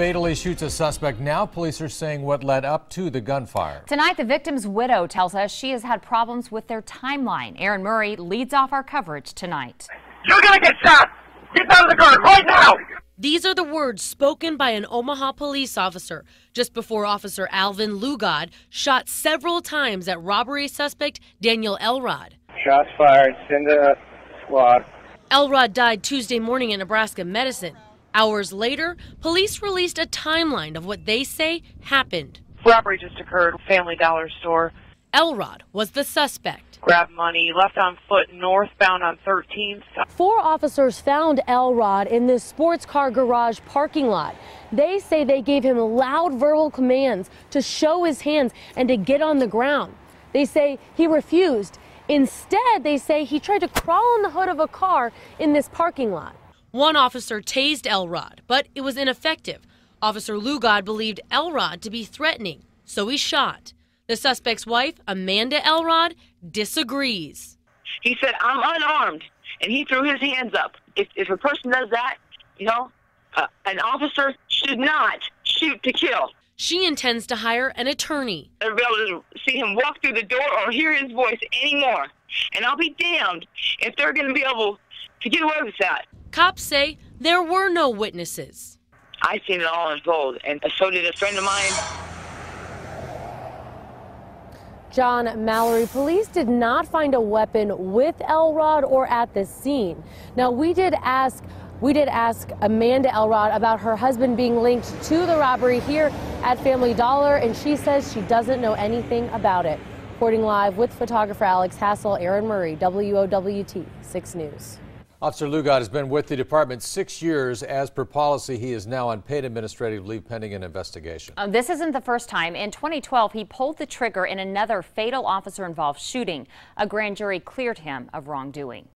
fatally shoots a suspect. Now police are saying what led up to the gunfire. Tonight, the victim's widow tells us she has had problems with their timeline. Aaron Murray leads off our coverage tonight. You're gonna get shot! Get out of the car right now! These are the words spoken by an Omaha police officer just before Officer Alvin Lugod shot several times at robbery suspect Daniel Elrod. Shots fired, send a squad. Elrod died Tuesday morning in Nebraska Medicine. Hours later, police released a timeline of what they say happened. Robbery just occurred, Family Dollar store. Elrod was the suspect. Grabbed money, left on foot northbound on 13th. Four officers found Elrod in this sports car garage parking lot. They say they gave him loud verbal commands to show his hands and to get on the ground. They say he refused. Instead, they say he tried to crawl on the hood of a car in this parking lot. One officer tased Elrod, but it was ineffective. Officer Lugod believed Elrod to be threatening, so he shot. The suspect's wife, Amanda Elrod, disagrees. He said, I'm unarmed. And he threw his hands up. If, if a person does that, you know, uh, an officer should not shoot to kill. She intends to hire an attorney. I'll be able to see him walk through the door or hear his voice anymore. And I'll be damned if they're going to be able to get away with that. Cops say there were no witnesses. I seen it all unfold, and so did a friend of mine. John Mallory, police did not find a weapon with Elrod or at the scene. Now, we did ask we did ask Amanda Elrod about her husband being linked to the robbery here at Family Dollar, and she says she doesn't know anything about it. Reporting live with photographer Alex Hassel, Aaron Murray, WOWT 6 News. Officer Lugod has been with the department six years. As per policy, he is now on paid administrative leave pending an investigation. Uh, this isn't the first time. In 2012, he pulled the trigger in another fatal officer involved shooting. A grand jury cleared him of wrongdoing.